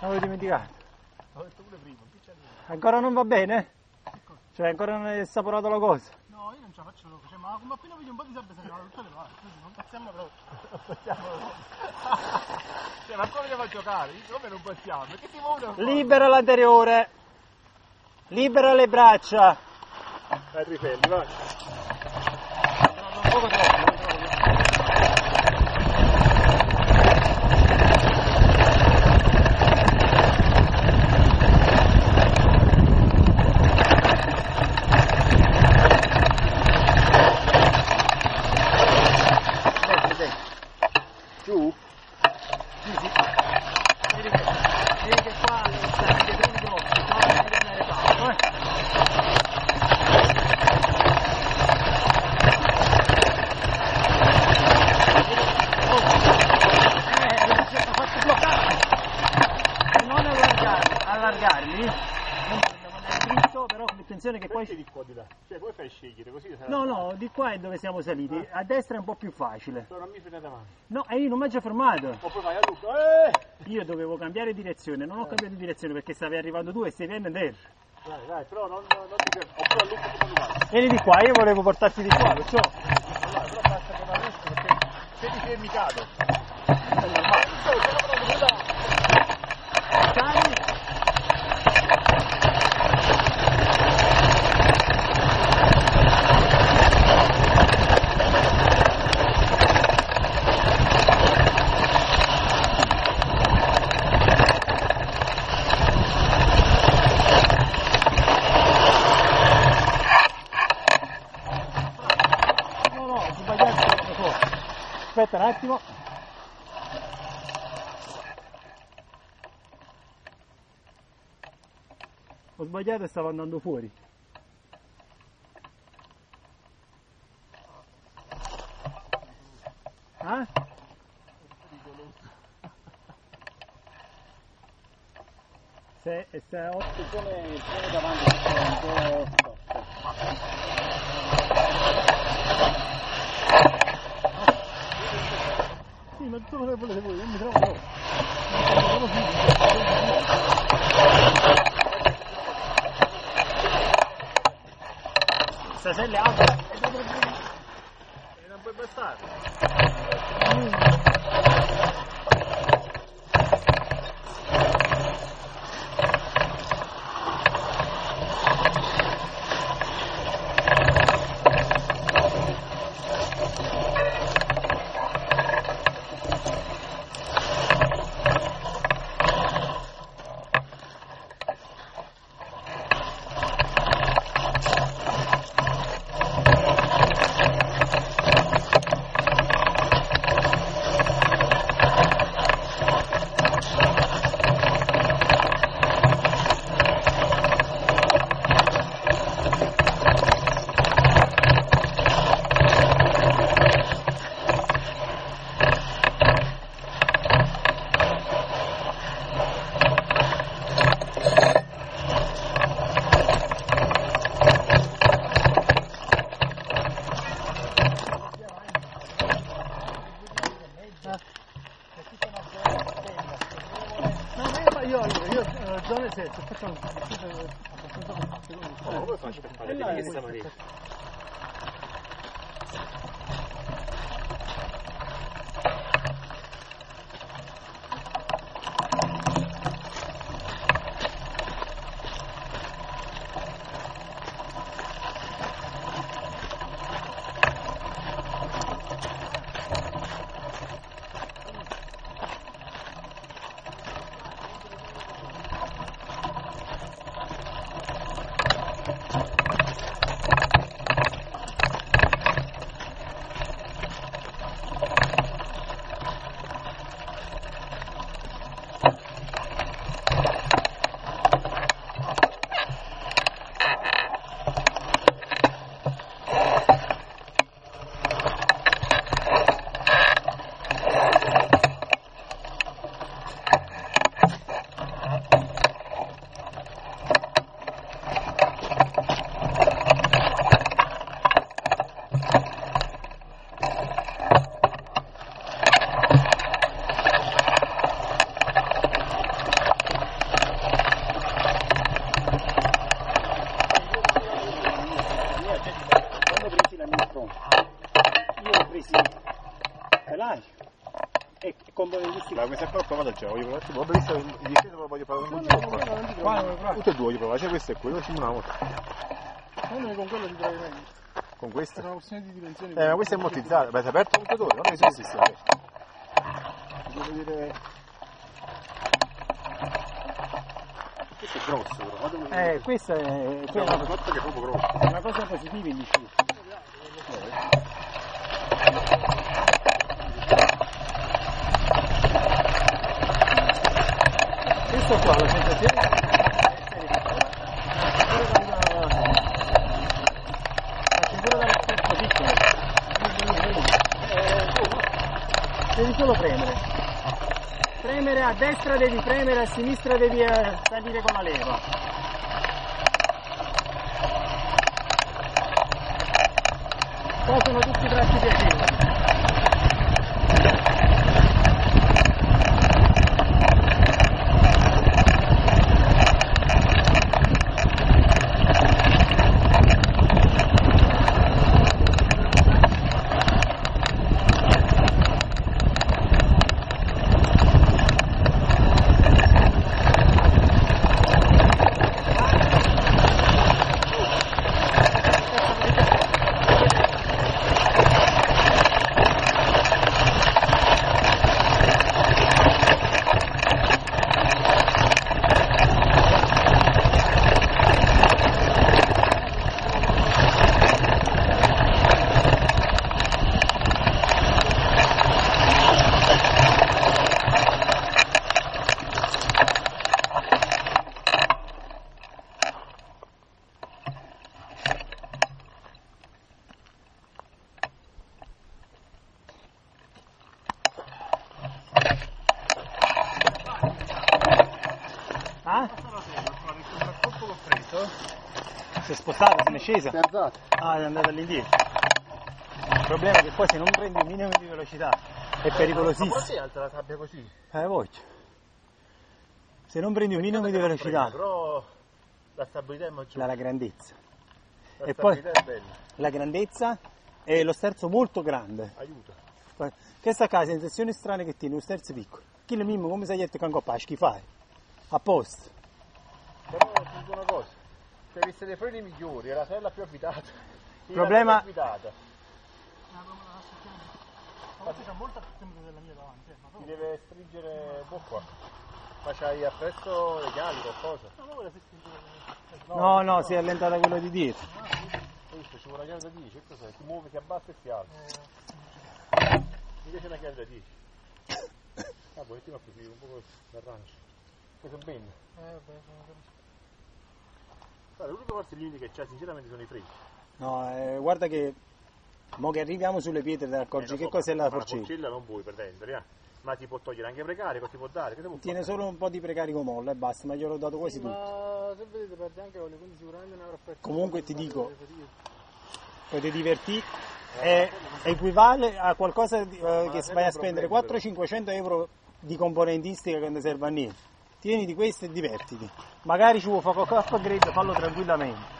L'avevo dimenticato. L'ho detto pure prima, qui c'è lui. Ancora non va bene? Cioè ancora non hai assaporato la cosa? No, io non ce la faccio dopo, cioè, ma come appena vedo un po' di sabbia se ne va tutte le parti, quindi non passiamo proprio. Non passiamo proprio. cioè, ma come a giocare? Io come non passiamo? Perché si muove? Libera l'anteriore. Libera le braccia. Vai, rifelli, vai. Un poco troppo. Giù? Vedi che, vedi che qua sta anche più grossi, qua devi andare qua. eh. Eh, l'ho fatto bloccare. Per non allargarmi, allargarmi. Non dobbiamo andare dritto, però con attenzione che. Poi di là. Cioè, poi fai scegliere, così. No, no, di qua è dove siamo saliti. A destra è un po' più facile. Però non mi frena davanti. No, e io non mi ho già fermato. O poi vai a Luca. Eh! Io dovevo cambiare direzione, non ho cambiato direzione perché stavi arrivando tu e stai venendo dentro. Dai, dai, però non, non ti a Luca come lo fai. Vieni di qua, io volevo portarti di qua, perciò. Allora, però basta che non riesco perché se ti fermi cado. È normale. Stai, stai lavorando da. Cari. No, no, ho sbagliato la cosa. Aspetta un attimo. Ho sbagliato e stavo andando fuori. Eh? Se, se ho... Come il freno davanti 走嘞，不嘞，不嘞，你没听好。啥时候量？现在不。现在不不咋。Componentistica. Ma questa qua l'ho provata già, voglio provare. Ho visto il discreto, ma voglio provare un giro qua. Qua non lo Tutte e due voglio provare, c'è questo e quello, ci una volta. Secondo me con quello ti trovi meglio. Con questo? È una questione di dimensioni. Eh, ma questo è ammortizzato, beh, si è aperto il motore, non è che si aperto. Devo dire... Questo è grosso però. Eh, questa è, C'è quella una cosa che è proprio grosso. è una cosa positiva in discesa. Questo qua, la sensazione Devi solo premere. Premere a destra devi premere, a sinistra devi eh, salire con la leva. Qua sono tutti tratti piacevoli. Ah? troppo compreso. Si è spostato, se ne è scesa? Si è alzato. Ah, è andato all'indietro. Il problema è che poi se non prendi il minimo di velocità è Ma pericolosissimo. perché alza la sabbia così? Eh, voglio. Se non prendi un minimo di velocità, Però la stabilità è maggiore. la grandezza. La e poi- stabilità è bella, La grandezza e lo sterzo molto grande. aiuta. Questa qua è la sensazione strana che tiene, un sterzo piccolo. Chi le mimo come sai detto che ancora a schifare. A posto. Però ti dico una cosa, se avesse dei freni migliori, è la sella più abitata. Sì, Problema- la più abitata. Oggi c'è molta più tempo della mia davanti, eh, ma Ti deve stringere un po' qua. Ma c'hai appresso le chiavi, qualcosa? No, quella si spinge. No, no, si è allentata quello di dietro. Hai visto, ci vuole una chiave da 10, che cos'è? Si muove, si abbassa e si alza. Mi piace una chiave da 10. Ah, poi ti così, un po' d'arrancio. Che sono bene. Eh, vabbè, sono capisco. Guarda, l'unico forse limite che c'ha sinceramente sono i freni. No, eh, guarda che mo che arriviamo sulle pietre te ne accorgi Eh, che so, cos'è la forcella. forcella non puoi pretendere, eh. Ma ti può togliere anche precarico, ti può dare, che ti può Tiene fare? solo un po' di precarico molla e basta, ma gliel'ho dato quasi tutto. Ma se vedete perde anche olio, quindi sicuramente ne avrà perso. Comunque ti dico- Poi ti divertì, è, equivale a qualcosa di- eh, che vai a spendere 400-500 euro di componentistica che non serve a niente. Tieniti questo e divertiti. Magari ci vuoi fare qualche upgrade, fallo tranquillamente.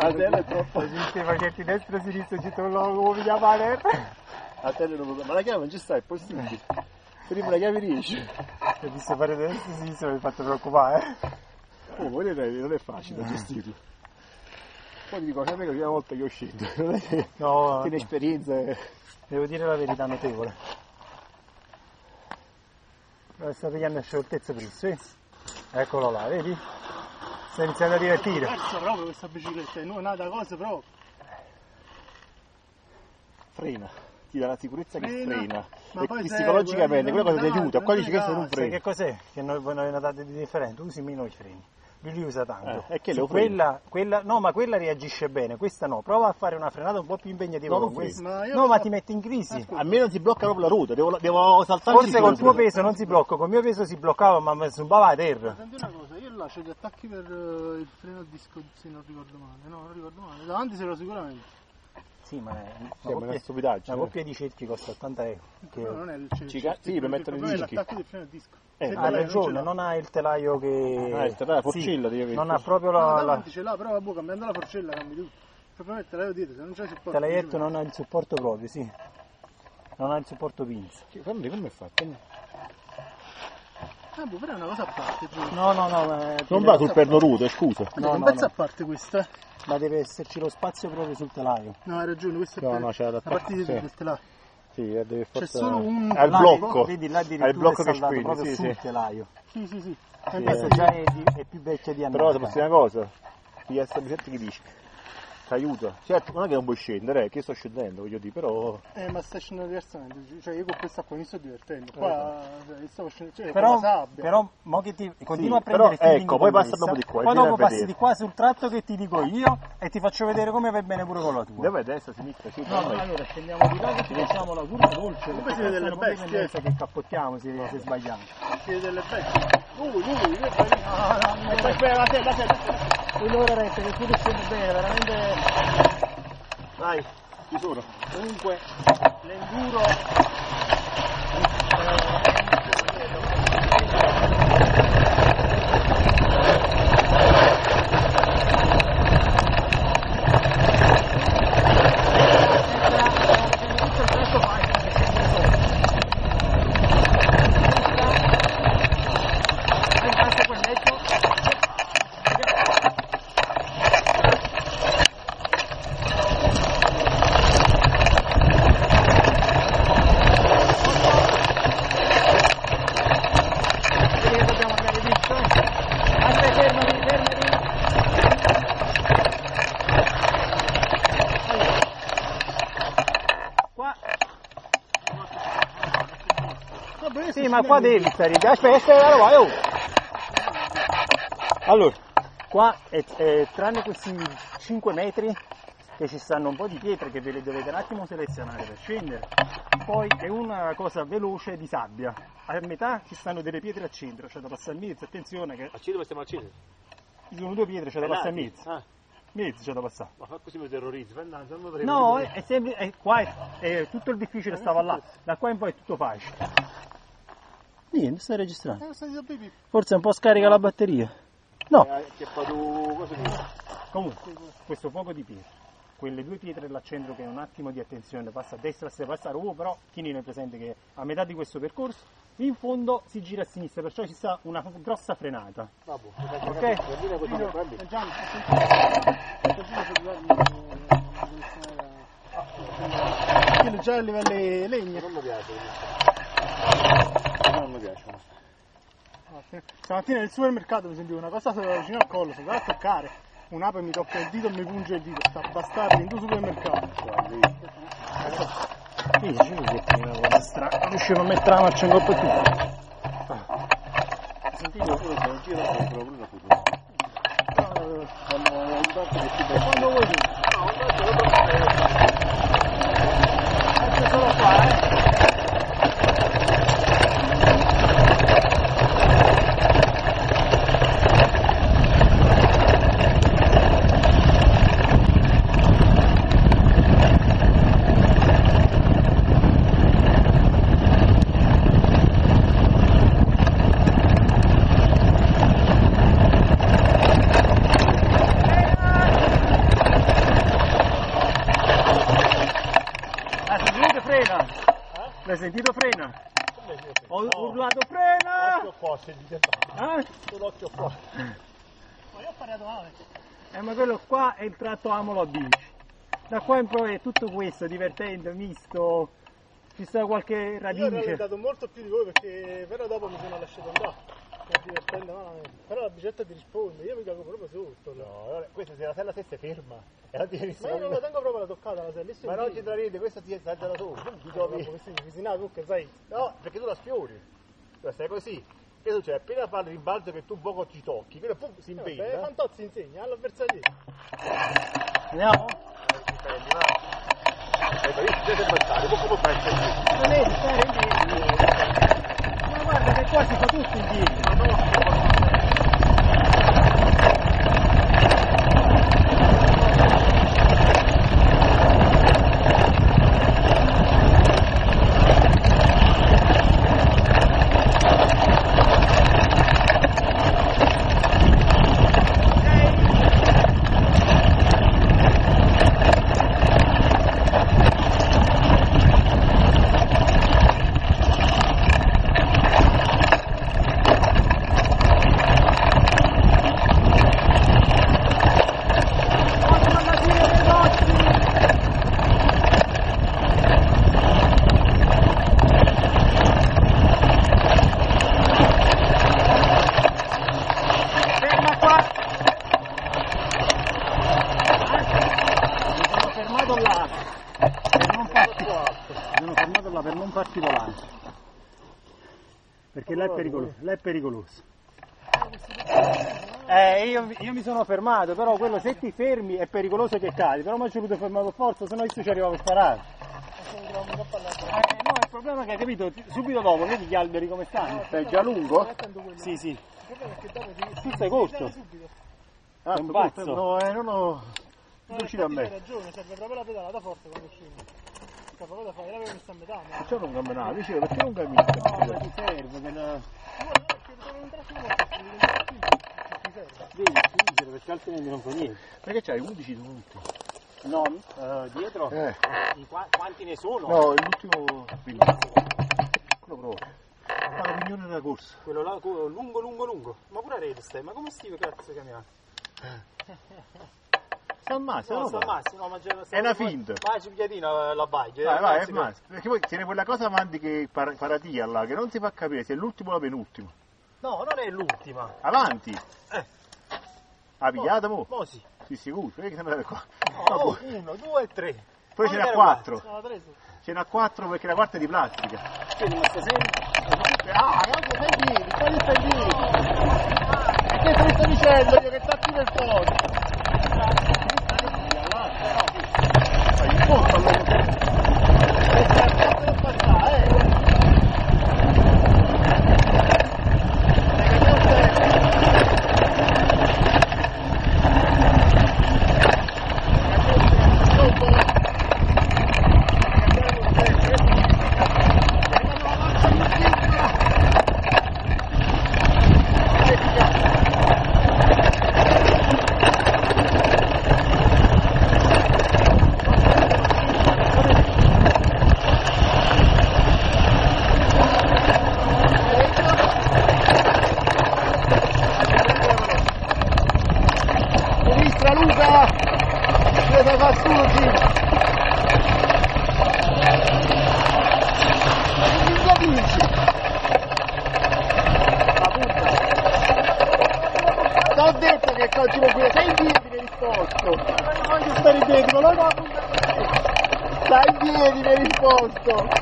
La tela è troppo. E sinistra, ci trovo come. La tela non lo- Ma la chiave non ci sta, è possibile. Prima la chiave riesce. Ho visto fare destra e sinistra, mi hai fatto preoccupare. Oh, vedete, non è facile da gestirlo. Poi ti dico, che è la prima volta che ho scelto. Non è che No, tiene esperienza e... devo dire la verità notevole. Però sta pigliando scioltezza per il sì. Eccolo là, vedi? Stai iniziando a divertire. Perso proprio questa bicicletta, non ha da cose proprio. Frena. Ti dà la sicurezza che Frena, frena. ma E psicologicamente quella cosa ti aiuta. Qua dici che se Sai frena. che cos'è? Che noi, noi notate di differente? Usi meno i freni. Lui li usa tanto. Eh, e lo quella, quella, no, ma quella reagisce bene, questa no. Prova a fare una frenata un po' più impegnativa No, con questa. Ma No, lo ma ti mette in crisi. A me non si blocca proprio la ruota, devo, devo saltare Forse col tuo peso non si blocca, col mio peso si bloccava ma mi zumbava a terra. Senti una cosa, io là c'ho gli attacchi per eh, il freno a disco se non ricordo male, no, non ricordo male. Davanti ce l'ho sicuramente. Sì, ma è una, Sì, ma è una coppia, stupidaggine. una coppia di cerchi costa 80 euro. Che... No, non è il cerchio, ca- il sì, per mettere il i dischi. l'attacco del freno a disco. Eh, ha ragione, non ha il telaio che... Ah, il telaio, la forcella, sì, devi- Non ha proprio No, la... la... davanti ce l'ha, però vabbè, cambiando la forcella cambi tutto. Il è il telaio dietro, se non c'è supporto. Il telaietto non ha il supporto proprio, sì. Non ha il supporto pinza. Che- Fammi come è fatto? Ah, boh, però è una cosa a parte, giuro. No, no, no, Non va sul perno ruto, scusa. No, no, un no, pezzo no. a parte questo, eh. ma deve esserci lo spazio proprio sul telaio. No, hai ragione, questo è No, per no, c'è la l'attacco, parte dietro sì. del telaio. Sì, eh, deve C'è forse... solo un- È il Là, blocco. Vedi, là È addirittura il blocco è che saldato spinge, proprio sì, sul sì. telaio. Sì, sì, sì. Sì, Eh, Questo già è, di- è più vecchio di Però andare. ti posso dire una cosa, piglia sta bisetta che dici, ti aiuta. Certo, non è che non puoi scendere, eh, che sto scendendo, voglio dire, però... Eh, ma stai scendendo diversamente. Cioè, io con questa qua mi sto divertendo. Qua, cioè, io stavo scendendo, cioè, Però, sabbia. però mo che ti continua Sì, a prendere però, ecco, poi passa dopo di qua, poi dopo passi vedere. di qua sul tratto che ti dico io e ti faccio vedere come vai bene pure con la tua. Dove destra, sinistra, sì, No, no, allora scendiamo di là che ci facciamo la curva dolce. Come si vede questa è le una propria bestie? che cappottiamo se, se sbagliamo. Si vede delle bestie. Lui, lui, lui, lui, no, no, aspetta, la sella, la sella. Allora resta che tu scende bene, veramente. Dai, ci sono. comunque l'enduro Ma qua devi stare. Aspetta, aspetta, vai, oh. Allora, qua, è, è- tranne questi 5 metri, che ci stanno un po' di pietre che ve le dovete un attimo selezionare per scendere, poi è una cosa veloce di sabbia. A metà ci stanno delle pietre a centro, c'è da passare in mezzo, attenzione che Accidi dove stiamo accedendo? ci sono due pietre, c'è da passare in mezzo. Ah, Mezzo c'è da passare. ma fa così mi terrorizzi, andare, non potrei No, è, è sempre, è- qua è, è tutto il difficile stava là, da qua in poi è tutto facile. Niente, stai registrando. Eh, stai. Forse un po' scarica la batteria. No, Eh, che comunque, questo fuoco di pietre, quelle due pietre là centro che è un attimo di attenzione, passa a destra se passa a oh, però tieni presente che a metà di questo percorso, in fondo si gira a sinistra, perciò ci sta una grossa frenata. Vabbè, Ok. Eh, Gianni, attenzione. Attenzione a salvarmi, Quello già a livello legno. Non mi piace. Non mi piace. Stamattina nel supermercato mi sentivo una cosa vicino al collo, sono andato a toccare. Un'ape mi tocca il dito e mi punge il dito, sta bastardo in due supermercato. Guardi. Sì, sì, che è una cosa strana, non riuscivo a mettere la marcia in coppa tutto. Sentito, io sono giro e sono pure una futura. Quando un tanto che Quando vuoi tu. Faccio solo qua, eh. Hai sentito frena? L'hai sentito frena? Ho urlato frena! Occhio qua, se dite Eh? un occhio qua. Ma io ho parlato male. Eh, ma quello è tratto Amolo a bici. Da qua in poi è tutto questo, divertente, misto. Ci sta qualche Io ho radice. rallentato molto più di voi perché però dopo mi sono lasciato andare. Sta divertendo malamente. Però la bicetta ti risponde, io mi cago proprio sotto. No, allora, questa se la sella stessa è ferma. E la tieni Ma io non la tengo proprio la toccata la sella. Ma non c'entra niente, questa ti salta da solo. Tu ti trovi... Vicina tu che sai. No, perché tu la sfiori. Tu stai così. Che succede? Appena fa il rimbalzo che tu poco ci tocchi, quello pum si Vabbè, impegna. Fantozzi insegna all'avversario. Andiamo? Piedi. Ma guarda che qua si fa tutto in piedi. Ferma qua! Mi sono fermato là per non farti mi sono fermato là per non farti volare. Perché là è pericoloso, là è pericoloso. Eh, io, io mi sono fermato, però quello se ti fermi è pericoloso che cadi, però mi ci ho voluto fermare per forza, se no io ci arrivavo a sparare. Eh, no, il problema è che, capito, subito dopo, vedi gli alberi come stanno? Sei già lungo? Sì, sì. Il problema è che dopo ti Tu sei corto. subito. Ah, un pazzo. No, eh, non ho... No, Non riuscito a me. Hai ragione, serve proprio la pedalata forte quando scendi. Proprio da fare, l'avevo messa a metà. Ma... Perciò non camminavo, dicevo, perché non cammini? No, ma ti serve per... Guarda, perché devo entrare su morto, se mi ti serve. Devi spingere perché altrimenti non fa niente. Perché c'hai 11 minuti? No, eh, dietro? Eh, I qua- quanti ne sono? no, l'ultimo pignone. Quello proprio. Ma la pignone della corsa. Quello là lungo, lungo, lungo. Ma pure a rete stai, ma come stai cazzo camminare? Sta al massimo, No, no? ma già- È una finta. Vai su piedino la bike. Vai, vai, è massimo. Perché poi tiene quella cosa avanti che par- paratia là, che non si fa capire se è l'ultimo o la penultima. No, non è l'ultima. Avanti! Eh. Ha pigliata mo? Mo sì. Sì, sicuro, vedi che sembra qua. No, oh, uno, due tre. Poi ce n'ha quattro. Ce n'ha quattro perché la quarta è di plastica. Quindi ma stasera... Ah, che stai lì? Poi stai lì? Che sto dicendo io che sta qui nel posto? của mình per il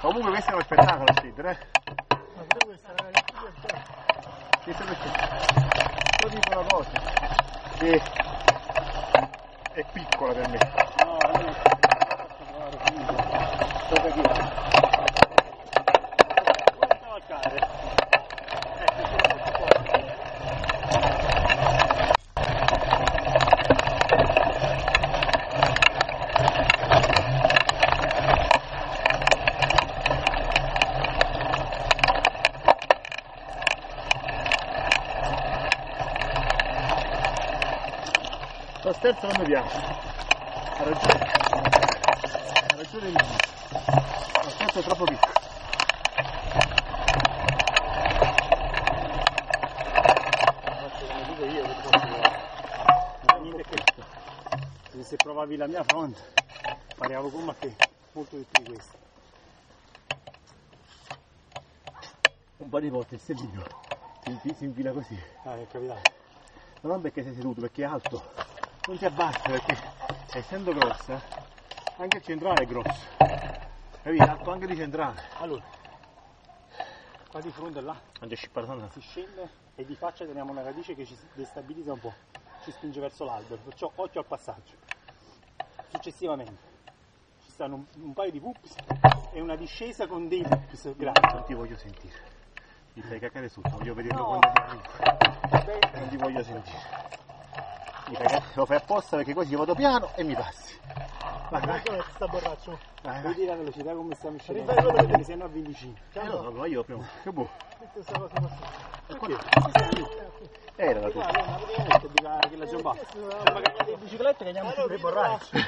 Comunque questo è uno spettacolo scendere, eh. Ma pure questa più divertente. Questo perché io dico una cosa che è piccola per me. No, io non posso provare Lo sterzo non mi piace. Ha ragione. Ha ragione. Lo sterzo è troppo che che Se- provavi la mia fronte, pariamo come a te, molto di più di questo. Un po' di volte il sellino si, si infila così. Ah, è capitato. Ma non perché sei seduto, perché è alto. Non si abbassa perché essendo grossa, anche il centrale è grosso. Capito? Alto anche di centrale. Allora, qua di fronte là si scende e di faccia teniamo una radice che ci destabilizza un po', ci spinge verso l'albero, perciò occhio al passaggio. Successivamente ci stanno un, un paio di pups e una discesa con dei pups grandi. Non ti voglio sentire. Mi fai cacare tutto, voglio vederlo No. quando ti. Non ti voglio sentire. Mi fai cacare- lo fai apposta perché così io vado piano e mi passi. Vai, vai, Dove sta borraccio? vai, vai. Vedi la velocità come stiamo scendendo, Rifai quello perché se no avvicini. Eh, no, no, ma io prima. Che buono. Questa sta cosa così. Era la tua. Ma che la magari le biciclette che andiamo pure borracci.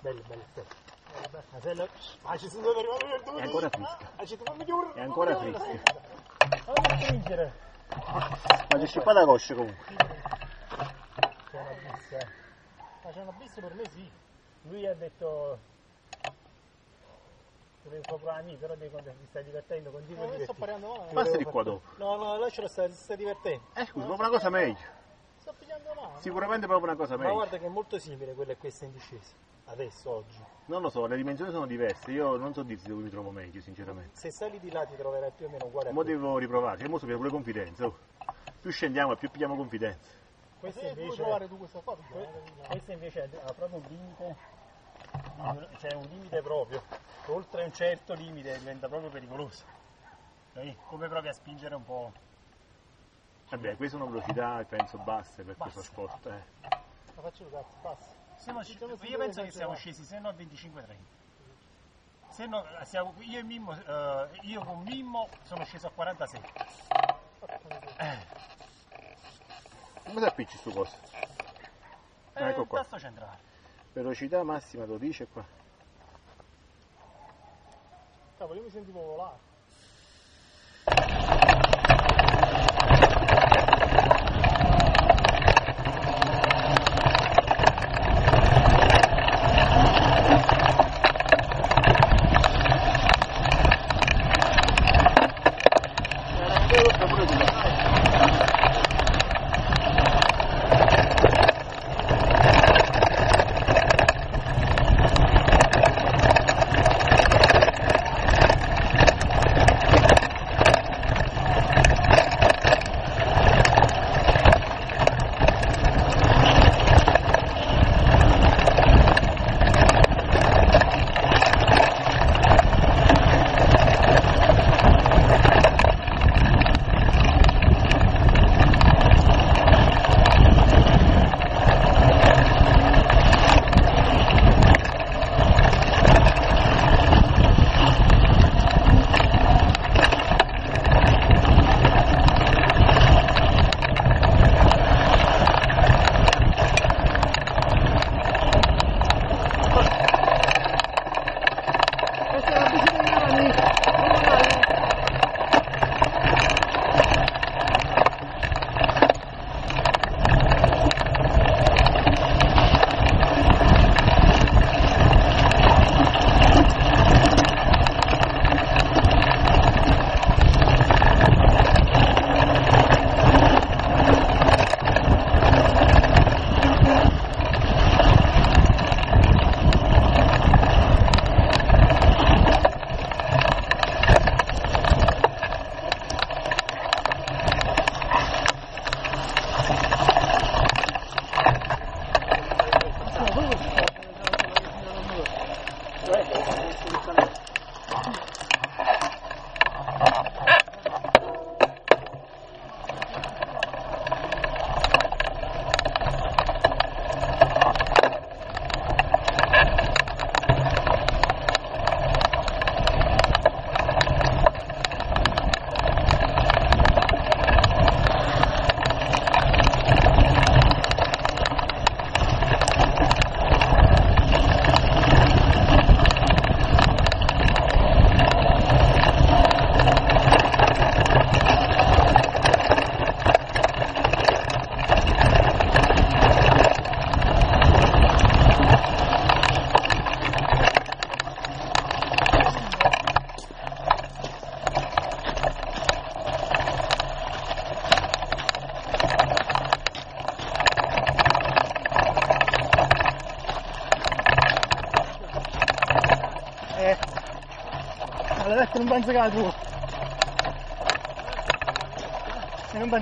Bello, bello, bello. Ma lo- Ah, ci sono due per È ancora fresca. Ah. È ancora fresca. Non stringere. Ma c'è scippata la coscia comunque. C'è una bis, eh. Ma c'è una bis per me sì. Lui ha detto... Tu devi provare però devi quando ti stai divertendo, continua a Ma io sto divertirti. parlando male. Passi di qua dopo. No, no, lascialo stare, si sta divertendo. Eh scusa, proprio una cosa meglio. Sto pigliando male. Sicuramente proprio una cosa Ma meglio. guarda che è molto simile quella e questa in discesa. Adesso, oggi. Non lo so, le dimensioni sono diverse. Io non so dirti dove mi trovo meglio, sinceramente. Se sali di là ti troverai più o meno uguale a Mo devo riprovare, cioè mo sappiamo pure confidenza. oh. Più scendiamo e più pigliamo confidenza. Questo vuoi invece, questo invece ha proprio un limite, c'è un limite proprio. Oltre un certo limite diventa proprio pericoloso. Come provi a spingere un po'. Vabbè, queste sono velocità, penso, basse per questo Basse. sport. Eh. Ma faccio cazzo, passa. Siamo sc- sì, io penso che siamo scesi se no a 25-30. Se no, siamo- io, e Mimmo, eh, io con Mimmo sono sceso a 46. Come si appicci sto coso? Eh, ecco qua. tasto centrale. Velocità massima 12 qua. Cavolo, io mi sentivo volare.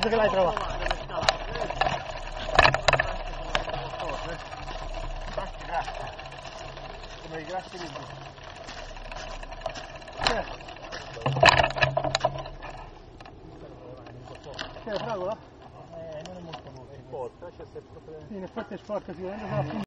Che l'hai trovata. Come i grassi di C'è. C'è la fragola? Eh, non è molto. È forte, c'è sempre Sì, in effetti è sporca sicuramente sarà